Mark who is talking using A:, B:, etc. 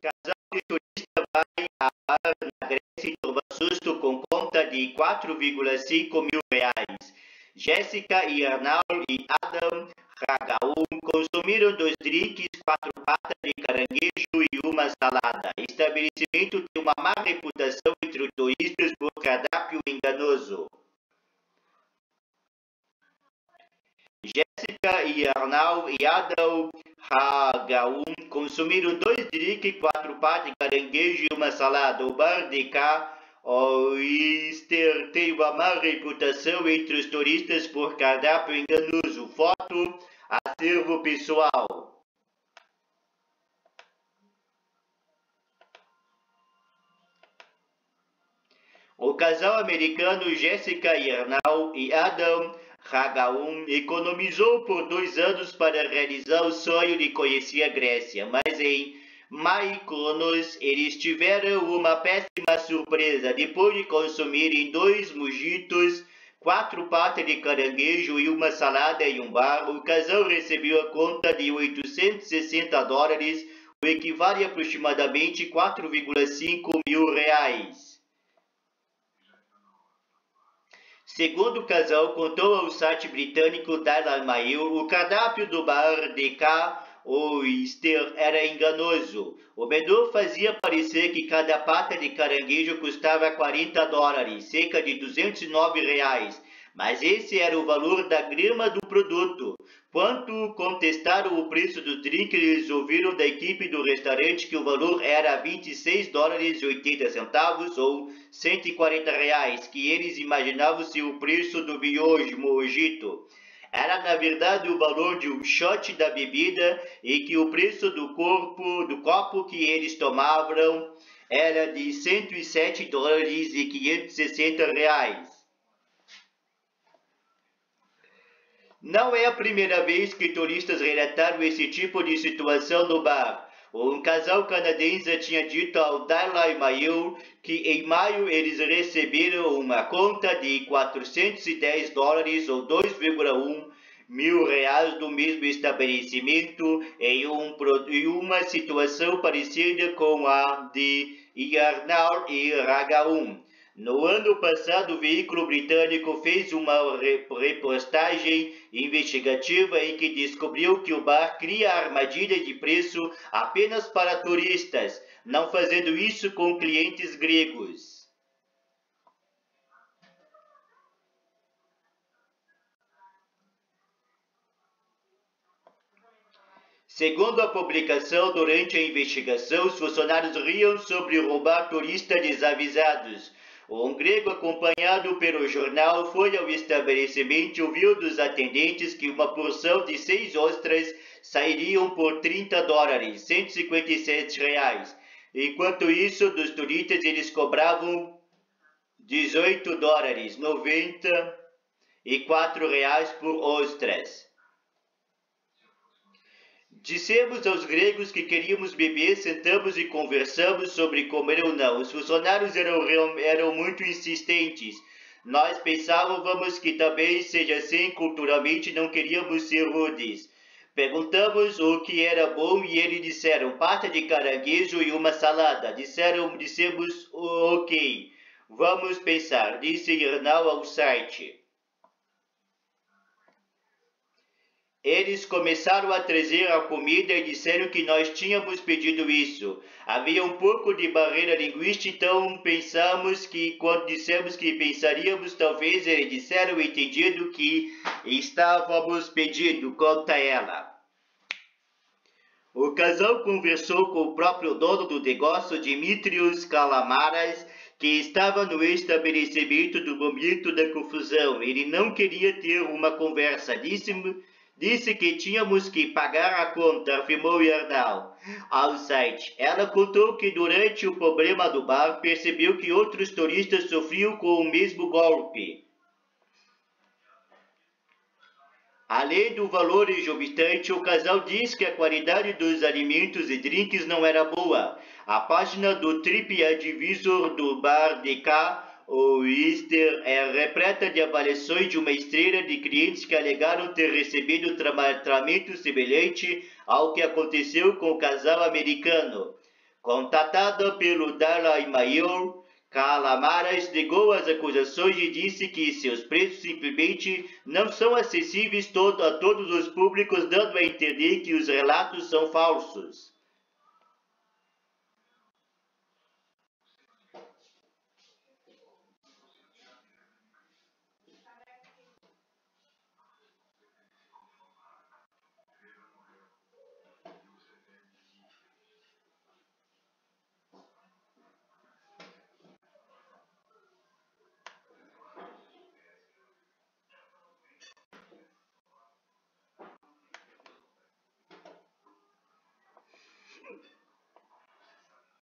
A: Casal de turista vai a bar na Grécia e toma susto com conta de 4,5 mil reais. Jéssica e Arnaldo e Adam Ragaum consumiram dois drinks, quatro patas de caranguejo e uma salada. Estabelecimento tem uma má reputação entre os turistas por cardápio enganoso. Jéssica e Arnaldo e Adam Ragaum consumiram dois drinks, quatro patas de caranguejo e uma salada. O bar de cá Oyster tem uma má reputação entre os turistas por cardápio enganoso. Foto, acervo pessoal. O casal americano Jessica Arnal e Adam Ragaum economizou por dois anos para realizar o sonho de conhecer a Grécia, mas em Mykonos, eles tiveram uma péssima surpresa. Depois de consumirem dois mojitos, quatro patas de caranguejo e uma salada em um bar, o casal recebeu a conta de 860 dólares, o equivale a aproximadamente 4,5 mil reais. Segundo o casal contou ao site britânico Daily Mail, o cardápio do bar de cá o Easter era enganoso. O vendedor fazia parecer que cada pata de caranguejo custava 40 dólares, cerca de 209 reais, mas esse era o valor da grama do produto. Quando contestaram o preço do drink, eles ouviram da equipe do restaurante que o valor era 26 dólares e 80 centavos ou 140 reais, que eles imaginavam ser o preço do miojo mojito era na verdade o valor de um shot da bebida e que o preço do corpo do copo que eles tomavam era de 107 dólares e 560 reais. Não é a primeira vez que turistas relataram esse tipo de situação no bar. Um casal canadense tinha dito ao Daily Mail que em maio eles receberam uma conta de 410 dólares ou 2,1 mil reais do mesmo estabelecimento em, um, em uma situação parecida com a de Yarnal e Ragaum. No ano passado, o veículo britânico fez uma reportagem investigativa em que descobriu que o bar cria armadilha de preço apenas para turistas, não fazendo isso com clientes gregos. Segundo a publicação, durante a investigação, os funcionários riam sobre roubar turistas desavisados um grego acompanhado pelo jornal foi ao estabelecimento e ouviu dos atendentes que uma porção de seis ostras sairiam por 30 dólares, 157 reais. Enquanto isso, dos turistas eles cobravam 18 dólares, 94 reais por ostras. Dissemos aos gregos que queríamos beber, sentamos e conversamos sobre comer ou não. Os funcionários eram, eram muito insistentes. Nós pensávamos que também seja assim, culturalmente não queríamos ser rudes. Perguntamos o que era bom e eles disseram pata de caranguejo e uma salada. Disseram, dissemos ok. Vamos pensar, disse Arnal ao site. Eles começaram a trazer a comida e disseram que nós tínhamos pedido isso. Havia um pouco de barreira linguística, então pensamos que quando dissemos que pensaríamos, talvez eles disseram entendido que estávamos pedindo, conta ela. O casal conversou com o próprio dono do negócio, Dimitrios Calamaras, que estava no estabelecimento do momento da confusão. Ele não queria ter uma conversa, disse-me Disse que tínhamos que pagar a conta, afirmou Yardal ao site. Ela contou que durante o problema do bar percebeu que outros turistas sofriam com o mesmo golpe. Além do valor exorbitante, o casal diz que a qualidade dos alimentos e drinks não era boa. A página do TripAdvisor do bar de cá o Easter é repleta de avaliações de uma estrela de clientes que alegaram ter recebido tratamento semelhante ao que aconteceu com o casal americano. Contatada pelo Dalai Maior, Calamaras negou as acusações e disse que seus preços simplesmente não são acessíveis a todos os públicos, dando a entender que os relatos são falsos.